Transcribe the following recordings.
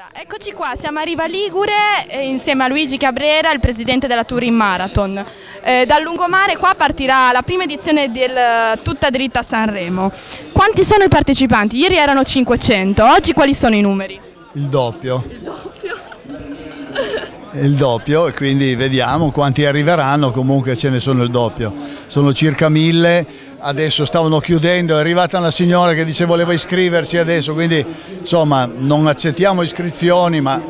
Allora, eccoci qua, siamo a Riva Ligure eh, insieme a Luigi Cabrera, il presidente della Touring Marathon. Eh, dal lungomare qua partirà la prima edizione del eh, Tutta Dritta Sanremo. Quanti sono i partecipanti? Ieri erano 500, oggi quali sono i numeri? Il doppio. Il doppio. il doppio e quindi vediamo quanti arriveranno, comunque ce ne sono il doppio. Sono circa mille adesso stavano chiudendo, è arrivata una signora che dice voleva iscriversi adesso, quindi insomma non accettiamo iscrizioni ma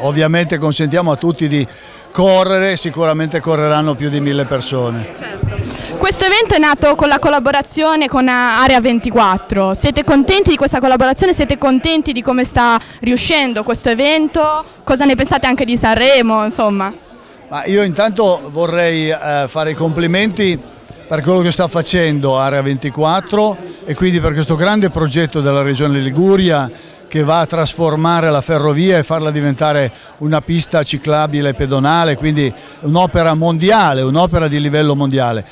ovviamente consentiamo a tutti di correre, sicuramente correranno più di mille persone. Certo. Questo evento è nato con la collaborazione con Area 24, siete contenti di questa collaborazione, siete contenti di come sta riuscendo questo evento, cosa ne pensate anche di Sanremo insomma? Ma io intanto vorrei eh, fare i complimenti per quello che sta facendo Area 24 e quindi per questo grande progetto della Regione Liguria che va a trasformare la ferrovia e farla diventare una pista ciclabile pedonale, quindi un'opera mondiale, un'opera di livello mondiale.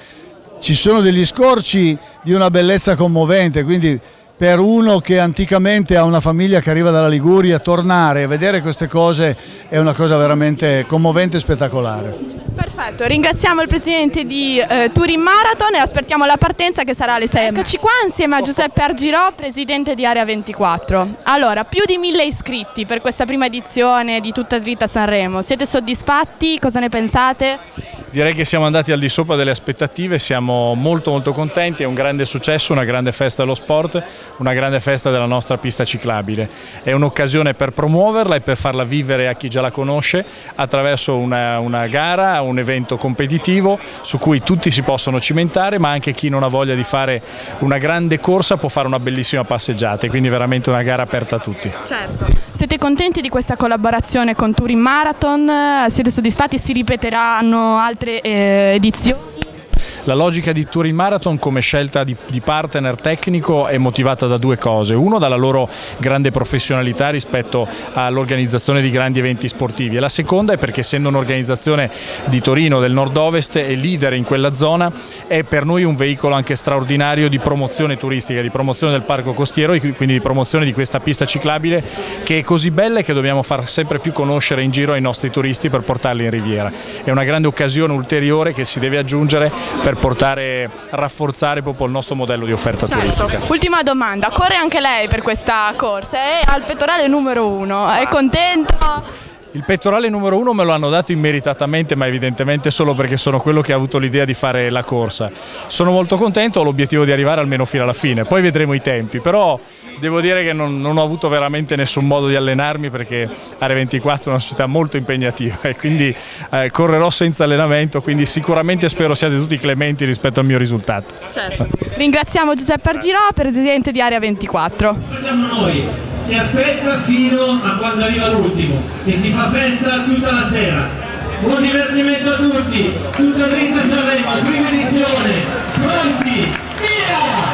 Ci sono degli scorci di una bellezza commovente, quindi per uno che anticamente ha una famiglia che arriva dalla Liguria, tornare e vedere queste cose è una cosa veramente commovente e spettacolare. Perfetto, ringraziamo il presidente di eh, Turin Marathon e aspettiamo la partenza che sarà alle 6. Eccoci qua insieme a Giuseppe Argirò, presidente di Area 24. Allora, più di mille iscritti per questa prima edizione di Tutta Dritta Sanremo. Siete soddisfatti? Cosa ne pensate? Direi che siamo andati al di sopra delle aspettative, siamo molto molto contenti, è un grande successo, una grande festa dello sport, una grande festa della nostra pista ciclabile. È un'occasione per promuoverla e per farla vivere a chi già la conosce attraverso una, una gara, un evento competitivo su cui tutti si possono cimentare ma anche chi non ha voglia di fare una grande corsa può fare una bellissima passeggiata e quindi veramente una gara aperta a tutti. Certo. Siete contenti di questa collaborazione con Turin Marathon? Siete soddisfatti? Si ripeteranno altri altre eh, edizioni? La logica di Touring Marathon come scelta di, di, partner tecnico è motivata da due cose. Uno dalla loro grande professionalità rispetto all'organizzazione di grandi eventi sportivi e la seconda è perché essendo un'organizzazione di Torino del nord-ovest e leader in quella zona è per noi un veicolo anche straordinario di promozione turistica, di promozione del parco costiero e quindi di promozione di questa pista ciclabile che è così bella e che dobbiamo far sempre più conoscere in giro ai nostri turisti per portarli in riviera. È una grande occasione ulteriore che si deve aggiungere per per portare, rafforzare proprio il nostro modello di offerta certo. turistica. Ultima domanda, corre anche lei per questa corsa? È al pettorale numero uno, è contento? Il pettorale numero uno me lo hanno dato immeritatamente, ma evidentemente solo perché sono quello che ha avuto l'idea di fare la corsa. Sono molto contento, ho l'obiettivo di arrivare almeno fino alla fine, poi vedremo i tempi, però devo dire che non, non, ho avuto veramente nessun modo di allenarmi perché Area 24 è una società molto impegnativa e quindi eh, correrò senza allenamento, quindi sicuramente spero siate tutti clementi rispetto al mio risultato. Certo. Ringraziamo Giuseppe Argirò, presidente di Area 24. Facciamo noi, si aspetta fino a quando arriva l'ultimo e si fa festa tutta la sera. Buon divertimento a tutti, tutta dritta Sanremo, prima edizione, pronti, via!